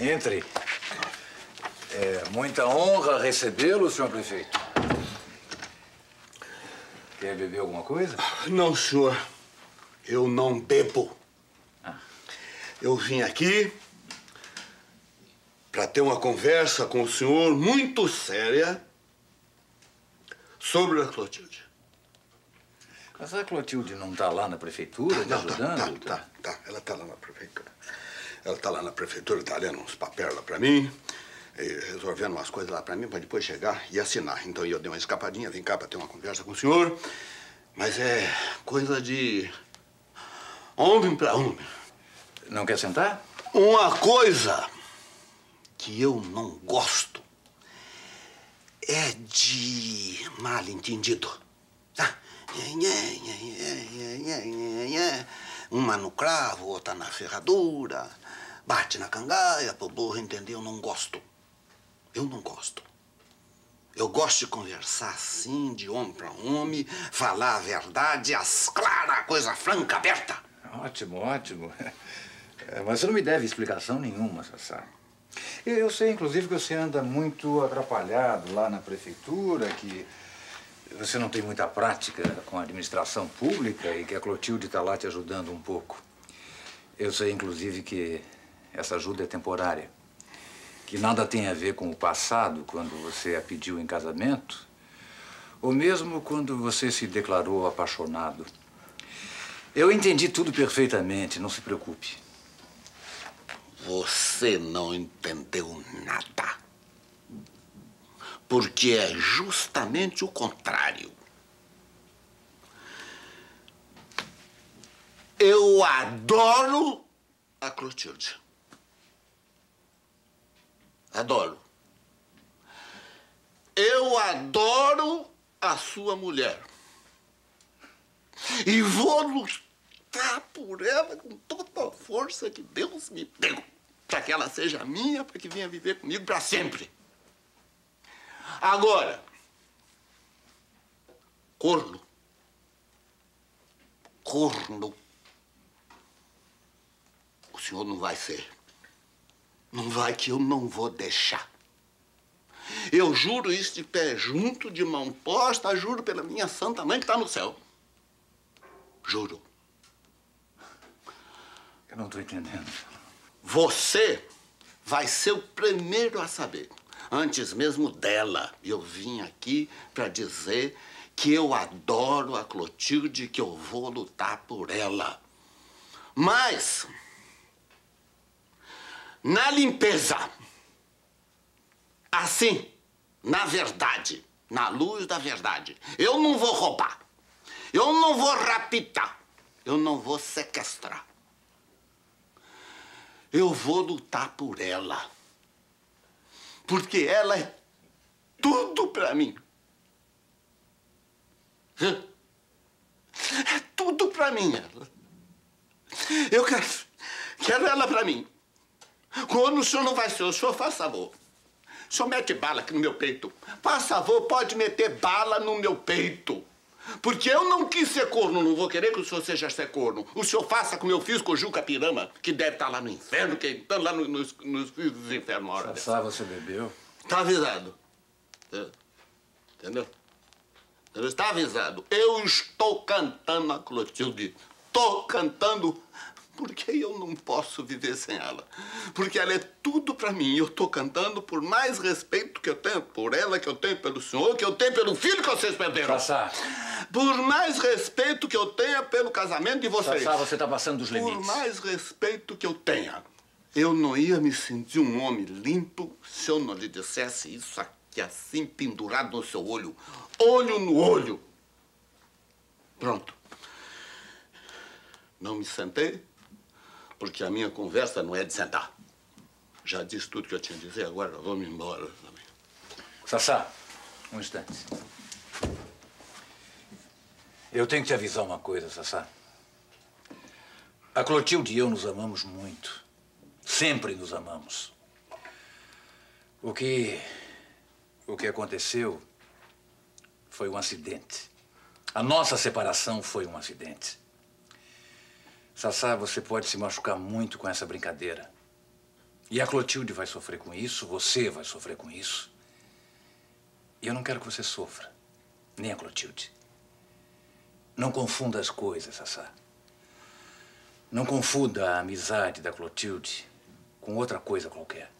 Entre. É muita honra recebê-lo, senhor prefeito. Quer beber alguma coisa? Não, senhor. Eu não bebo. Ah. Eu vim aqui para ter uma conversa com o senhor muito séria sobre a Clotilde. Mas a Clotilde não está lá na prefeitura tá, ajudando? Tá, tá, tá, tá. Ela está lá na prefeitura. Ela está lá na prefeitura, está lendo uns papéis lá para mim, resolvendo umas coisas lá para mim, para depois chegar e assinar. Então eu dei uma escapadinha, vim cá para ter uma conversa com o senhor. Mas é coisa de homem para homem. Não quer sentar? Uma coisa que eu não gosto é de mal entendido. Tá? Uma no cravo, outra na ferradura. Bate na cangaia pro burro entender. Eu não gosto. Eu não gosto. Eu gosto de conversar assim, de homem para homem, falar a verdade, as claras, coisa franca, aberta. Ótimo, ótimo. É, mas você não me deve explicação nenhuma, Sassá. Eu sei, inclusive, que você anda muito atrapalhado lá na prefeitura, que você não tem muita prática com a administração pública e que a Clotilde está lá te ajudando um pouco. Eu sei, inclusive, que essa ajuda é temporária. Que nada tem a ver com o passado, quando você a pediu em casamento, ou mesmo quando você se declarou apaixonado. Eu entendi tudo perfeitamente, não se preocupe. Você não entendeu nada. Porque é justamente o contrário. Eu adoro a Clotilde. Adoro. Eu adoro a sua mulher. E vou lutar por ela com toda a força que Deus me deu. Para que ela seja minha, para que venha viver comigo para sempre. Agora, corno. Corno. O senhor não vai ser. Não vai que eu não vou deixar. Eu juro isso de pé junto, de mão posta, juro pela minha santa mãe que está no céu. Juro. Eu não estou entendendo. Você vai ser o primeiro a saber. Antes mesmo dela. Eu vim aqui para dizer que eu adoro a Clotilde, que eu vou lutar por ela. Mas na limpeza. Assim, na verdade, na luz da verdade. Eu não vou roubar. Eu não vou raptar. Eu não vou sequestrar. Eu vou lutar por ela. Porque ela é tudo para mim. É tudo para mim ela. Eu quero, quero ela para mim. Quando o senhor não vai ser, o senhor faz favor. O senhor mete bala aqui no meu peito. Faz favor, pode meter bala no meu peito. Porque eu não quis ser corno, não vou querer que o senhor seja ser corno. O senhor faça como eu fiz com o Juca Pirama, que deve estar lá no inferno, que está lá no, nos, nos filhos dos infernos. Hora Sassá, você bebeu? Está avisado. Entendeu? Está avisado. Eu estou cantando a Clotilde. Estou cantando porque eu não posso viver sem ela. Porque ela é tudo para mim. Eu tô cantando por mais respeito que eu tenho por ela, que eu tenho pelo senhor, que eu tenho pelo filho que vocês perderam. Sassá. Por mais respeito que eu tenha pelo casamento de vocês. Sassá, você tá passando dos limites. Por mais respeito que eu tenha. Eu não ia me sentir um homem limpo se eu não lhe dissesse isso aqui assim, pendurado no seu olho. Olho no olho. Pronto. Não me sentei, porque a minha conversa não é de sentar. Já disse tudo que eu tinha a dizer, agora vamos embora. Sassá, um instante. Eu tenho que te avisar uma coisa, Sassá. A Clotilde e eu nos amamos muito. Sempre nos amamos. O que... O que aconteceu foi um acidente. A nossa separação foi um acidente. Sassá, você pode se machucar muito com essa brincadeira. E a Clotilde vai sofrer com isso, você vai sofrer com isso. E eu não quero que você sofra, nem a Clotilde. Não confunda as coisas, Sassá. Não confunda a amizade da Clotilde com outra coisa qualquer.